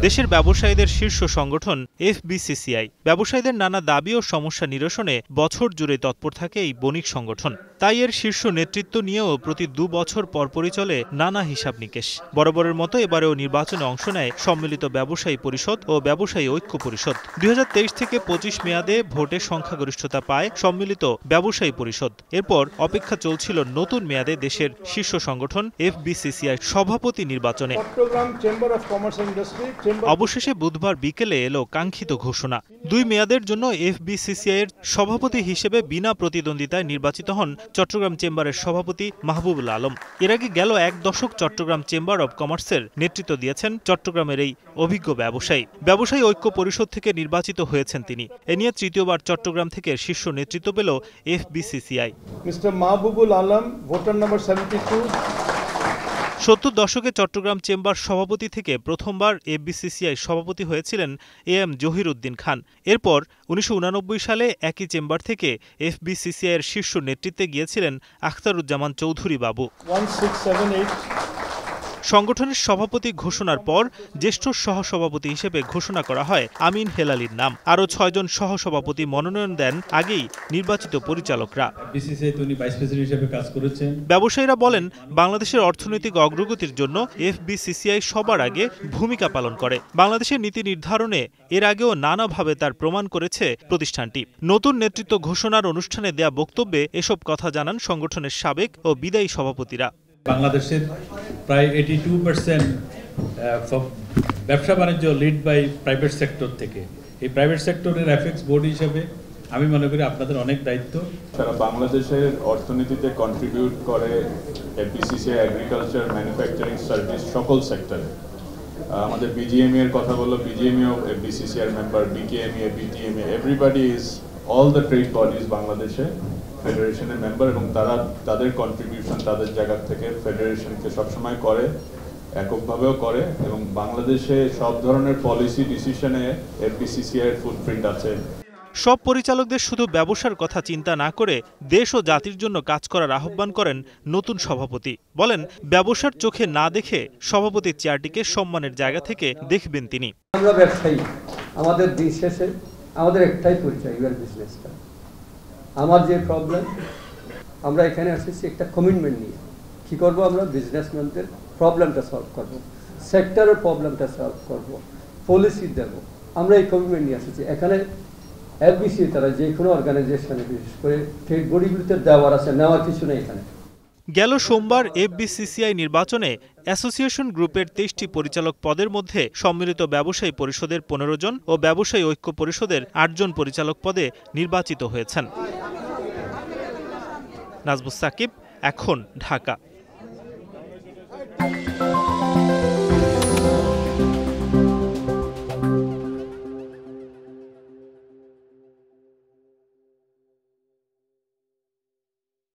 দেশের ব্যবসায়ীদের শীর্ষ সংগঠন এফবিসিসিআই। ব্যবসায়ীদের নানা দাবি ও সমস্যা নিরসনে বছর জুড়ে তৎপর থাকে এই বণিক সংগঠন। তাই এর শীর্ষ নেতৃত্ব নিয়েও প্রতি দু বছর পরপরই চলে নানা হিসাব নিকেশ। বরাবরের মতো এবারেও নির্বাচনে অংশ নেয় সম্মিলিত ব্যবসায়ী পরিষদ ও ব্যবসায়ী ঐক্য পরিষদ। দুই হাজার তেইশ থেকে পঁচিশ মেয়াদে ভোটে সংখ্যাগরিষ্ঠতা পায় সম্মিলিত ব্যবসায়ী পরিষদ। এরপর অপেক্ষা চলছিল নতুন মেয়াদে দেশের শীর্ষ সংগঠন এফবিসিসিআই সভাপতি নির্বাচনে। অবশেষে বুধবার বিকেলে এলো কাঙ্ক্ষিত ঘোষণা। দুই মেয়াদের জন্য এফবিসিসিআই এর সভাপতি হিসেবে বিনা প্রতিদ্বন্দ্বিতায় নির্বাচিত হন চট্টগ্রাম চেম্বারের সভাপতি মাহবুবুল আলম। এর আগে গেল এক দশক চট্টগ্রাম চেম্বার অব কমার্সের নেতৃত্ব দিয়েছেন চট্টগ্রামের এই অভিজ্ঞ ব্যবসায়ী। ব্যবসায়ী ঐক্য পরিষদ থেকে নির্বাচিত হয়েছেন তিনি। এ নিয়ে তৃতীয়বার চট্টগ্রাম থেকে শীর্ষ নেতৃত্ব পেল FBCCI. Mister Mahbubul Alam, voter number seventy two সত্তর দশকে চট্টগ্রাম চেম্বার সভাপতি থেকে প্রথমবার এফবিসিসিআই সভাপতি হয়েছিলেন এ এম জহির উদ্দিন খান। এরপর উনিশশো সালে একই চেম্বার থেকে এফবিসিসিআই এর শীর্ষ নেতৃত্বে গিয়েছিলেন আখতারুজ্জামান চৌধুরী বাবু। সংগঠনের সভাপতি ঘোষণার পর জ্যেষ্ঠ সহসভাপতি হিসেবে ঘোষণা করা হয় আমিন হেলালির নাম। আরও ছয়জন সহসভাপতি মনোনয়ন দেন আগেই নির্বাচিত পরিচালকরা। ব্যবসায়ীরা বলেন বাংলাদেশের অর্থনৈতিক অগ্রগতির জন্য এফবিসিসিআই সবার আগে ভূমিকা পালন করে। বাংলাদেশের নীতি নির্ধারণে এর আগেও নানাভাবে তার প্রমাণ করেছে প্রতিষ্ঠানটি। নতুন নেতৃত্ব ঘোষণার অনুষ্ঠানে দেয়া বক্তব্যে এসব কথা জানান সংগঠনের সাবেক ও বিদায়ী সভাপতিরা। বাংলাদেশের প্রায় এইটি টু পার্সেন্ট ব্যবসা বাণিজ্য লিড বাই প্রাইভেট সেক্টর থেকে। এই প্রাইভেট সেক্টরের এফেক্স বোর্ড হিসেবে আমি মনে করি আপনাদের অনেক দায়িত্ব। তারা বাংলাদেশের অর্থনীতিতে কন্ট্রিবিউট করে এফবিসিসিআই এগ্রিকালচার ম্যানুফ্যাকচারিং সার্ভিস সকল সেক্টরে আমাদের বিজিএমই এর কথা বলল বিজিএমইও FBCCR member BKME BTMA everybody is all the trade bodies বাংলাদেশে। ফেডারেশনের মেম্বার এবং তারা তাদের কন্ট্রিবিউশন তাদের জায়গা থেকে ফেডারেশনকে সবসময় করে এককভাবেও করে এবং বাংলাদেশে সব ধরনের পলিসি ডিসিশনে এফবিসিসিআই এর ফুটপ্রিন্ট আছে। সব পরিচালকদের শুধু ব্যবসার কথা চিন্তা না করে দেশ ও জাতির জন্য কাজ করার আহ্বান করেন নতুন সভাপতি। বলেন ব্যবসার চোখে না দেখে সভাপতির চেয়ারটিকে সম্মানের জায়গা থেকে দেখবেন তিনি। আমরা ব্যবসায়ী আমাদের দিন শেষে আমাদের একটাই পরিচয় ইউর বিজনেসটা। আমার যে প্রবলেম আমরা এখানে এসেছি একটা কমিটমেন্ট নিয়ে। কী করব আমরা? বিজনেসম্যানদের প্রবলেমটা সলভ করব। সেক্টরের প্রবলেমটা সলভ করব। পলিসি দেব। আমরা এই কমিটমেন্ট নিয়ে এসেছি এখানে এফবিসি তারা যে কোনো অর্গানাইজেশনে বিশেষ করে ট্রেড বডিগুলিতে দেওয়ার আছে, নেওয়ার কিছু নেই এখানে। গেল সোমবার এফবিসিসিআই নির্বাচনে অ্যাসোসিয়েশন গ্রুপের তেইশটি পরিচালক পদের মধ্যে সম্মিলিত ব্যবসায়ী পরিষদের পনেরো জন ও ব্যবসায়ী ঐক্য পরিষদের আটজন পরিচালক পদে নির্বাচিত হয়েছেন। নাজবুস সাকিব এখন ঢাকা।